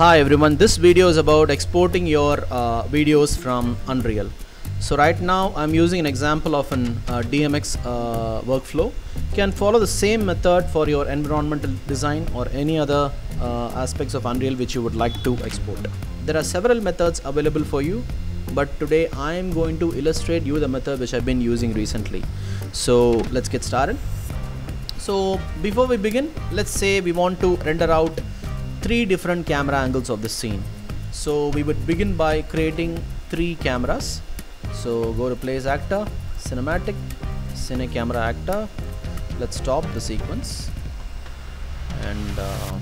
Hi everyone, this video is about exporting your uh, videos from Unreal. So right now I'm using an example of an uh, DMX uh, workflow. You can follow the same method for your environmental design or any other uh, aspects of Unreal which you would like to export. There are several methods available for you but today I am going to illustrate you the method which I've been using recently. So let's get started. So before we begin, let's say we want to render out three different camera angles of the scene. So we would begin by creating three cameras. So go to place actor, cinematic, cine camera actor. Let's stop the sequence and uh,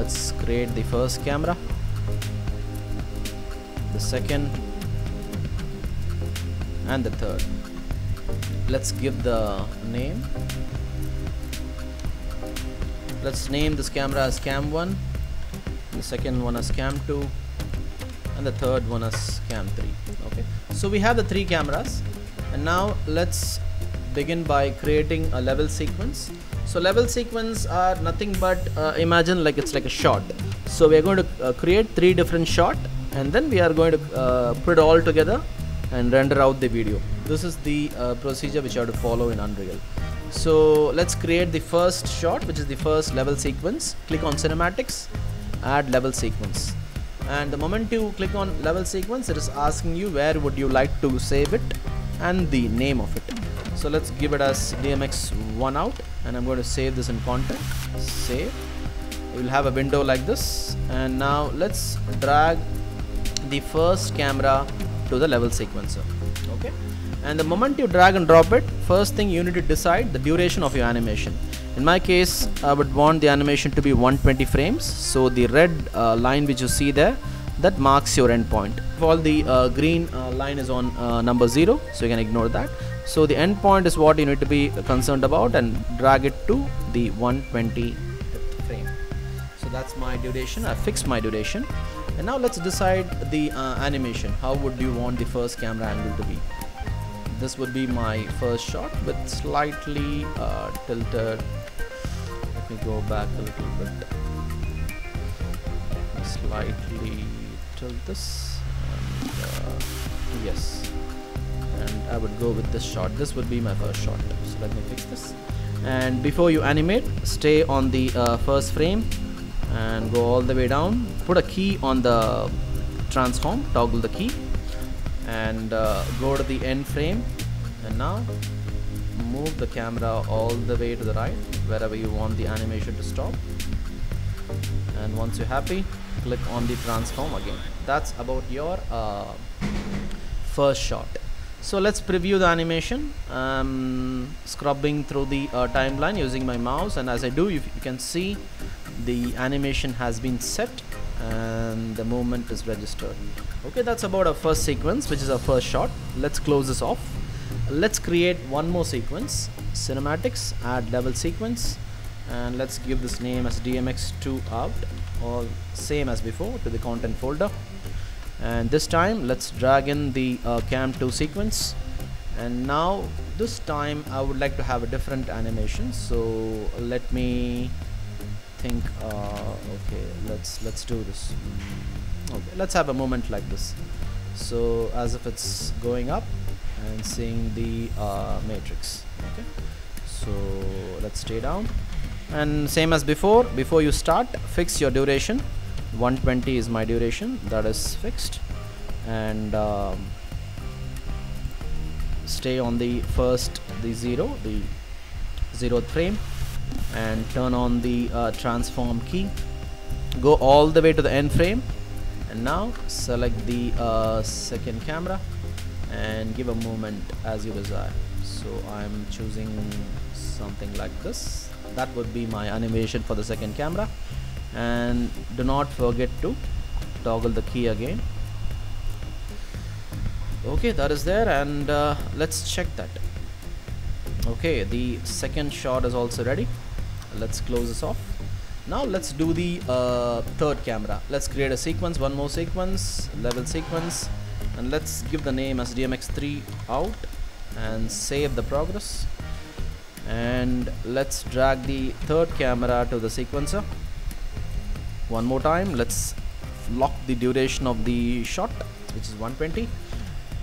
let's create the first camera, the second, and the third. Let's give the name let's name this camera as cam 1 the second one as cam 2 and the third one as cam 3 okay. So we have the three cameras and now let's begin by creating a level sequence. So level sequence are nothing but uh, imagine like it's like a shot. So we are going to uh, create three different shot and then we are going to uh, put it all together and render out the video. This is the uh, procedure which you have to follow in unreal so let's create the first shot which is the first level sequence. Click on cinematics add level sequence. And the moment you click on level sequence it is asking you where would you like to save it and the name of it. So let's give it as dmx1 out and i'm going to save this in content. Save. Will have a window like this. And now let's drag the first camera to the level sequencer okay? And the moment you drag and drop it first thing you need to decide the duration of your animation. In my case I would want the animation to be 120 frames. So the red uh, line which you see there that marks your endpoint. All the uh, green uh, line is on uh, number 0 so you can ignore that. So the endpoint is what you need to be concerned about and drag it to the 120 frame. So that's my duration. I fixed my duration and now let's decide the uh, animation. How would you want the first camera angle to be? This would be my first shot with slightly uh, tilted. Let me go back a little bit. Slightly tilt this. And uh, yes. And I would go with this shot. This would be my first shot. So let me fix this. And before you animate stay on the uh, first frame and go all the way down. Put a key on the transform toggle the key and uh, go to the end frame. And now move the camera all the way to the right wherever you want the animation to stop. And once you're happy click on the transform again. That's about your uh, first shot. So let's preview the animation. Um, scrubbing through the uh, timeline using my mouse. And as I do you, you can see the animation has been set and the movement is registered. Okay that's about our first sequence which is our first shot. Let's close this off. Let's create one more sequence cinematics add level sequence and let's give this name as dmx2 out or same as before to the content folder. And this time let's drag in the uh, cam2 sequence. And now this time I would like to have a different animation. So let me think uh, okay let's let's do this. Okay let's have a moment like this. So as if it's going up and seeing the uh, matrix okay? So let's stay down. And same as before before you start fix your duration. 120 is my duration that is fixed. And um, stay on the first the zero the zeroth frame and turn on the uh, transform key. Go all the way to the end frame. And now select the uh, second camera and give a movement as you desire. So I'm choosing something like this. That would be my animation for the second camera. And do not forget to toggle the key again. Okay that is there. And uh, let's check that. Okay the second shot is also ready let's close this off. Now let's do the uh, third camera. Let's create a sequence one more sequence level sequence and let's give the name as dmx3 out and save the progress. And let's drag the third camera to the sequencer. One more time let's lock the duration of the shot which is 120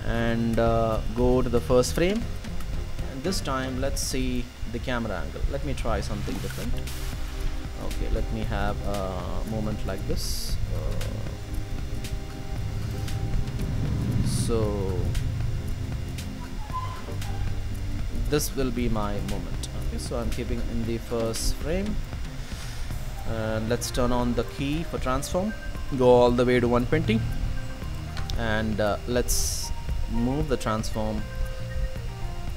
and uh, go to the first frame. And this time let's see the camera angle. Let me try something different. Okay let me have a moment like this. Uh, so this will be my moment. Okay so I'm keeping in the first frame. And let's turn on the key for transform. Go all the way to 120 and uh, let's move the transform.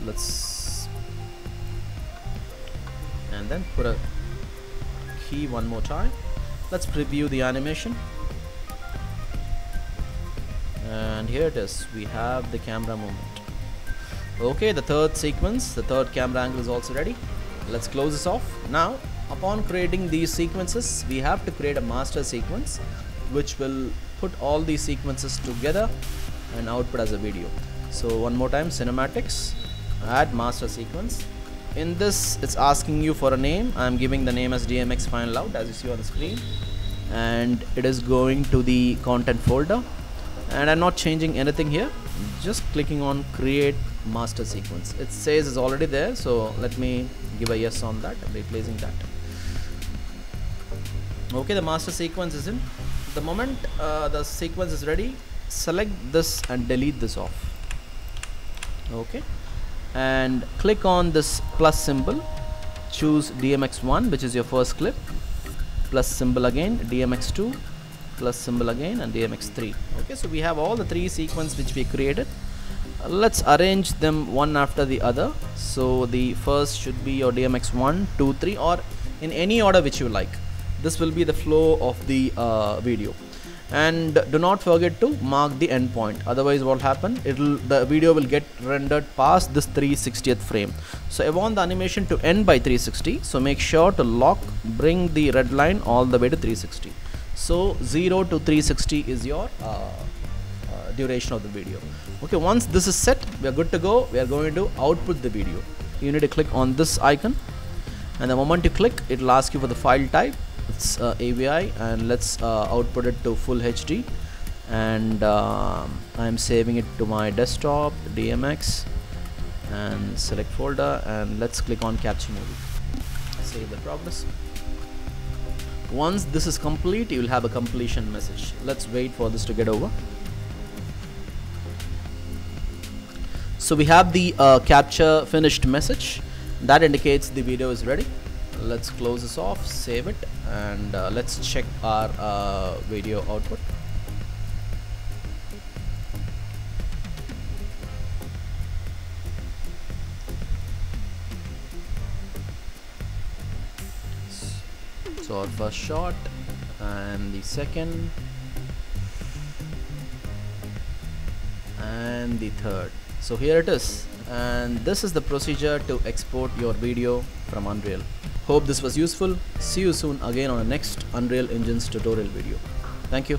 Let's and then put a key one more time. Let's preview the animation. And here it is. We have the camera movement okay the third sequence. The third camera angle is also ready. Let's close this off. Now upon creating these sequences we have to create a master sequence which will put all these sequences together and output as a video. So one more time cinematics. Add master sequence in this it's asking you for a name. I'm giving the name as DMX final out as you see on the screen. And it is going to the content folder. And I'm not changing anything here. Just clicking on create master sequence. It says it's already there so let me give a yes on that. I'm replacing that. Okay the master sequence is in. The moment uh, the sequence is ready select this and delete this off. Okay and click on this plus symbol. Choose DMX1 which is your first clip. Plus symbol again DMX2 plus symbol again and DMX3 okay so we have all the three sequence which we created. Let's arrange them one after the other. So the first should be your DMX1 2 3 or in any order which you like. This will be the flow of the uh, video and do not forget to mark the endpoint. Otherwise what will happen? It'll the video will get rendered past this 360th frame. So I want the animation to end by 360 so make sure to lock bring the red line all the way to 360 so 0 to 360 is your uh, uh, duration of the video. Okay once this is set we are good to go. We are going to output the video. You need to click on this icon. And the moment you click it will ask you for the file type it's uh, AVI and let's uh, output it to full HD and uh, I'm saving it to my desktop DMX and select folder and let's click on capture movie. Save the progress. Once this is complete you will have a completion message. Let's wait for this to get over. So we have the uh, capture finished message. That indicates the video is ready let's close this off save it and uh, let's check our uh, video output. So our first shot and the second and the third. So here it is and this is the procedure to export your video from Unreal Hope this was useful. See you soon again on the next Unreal Engines tutorial video. Thank you.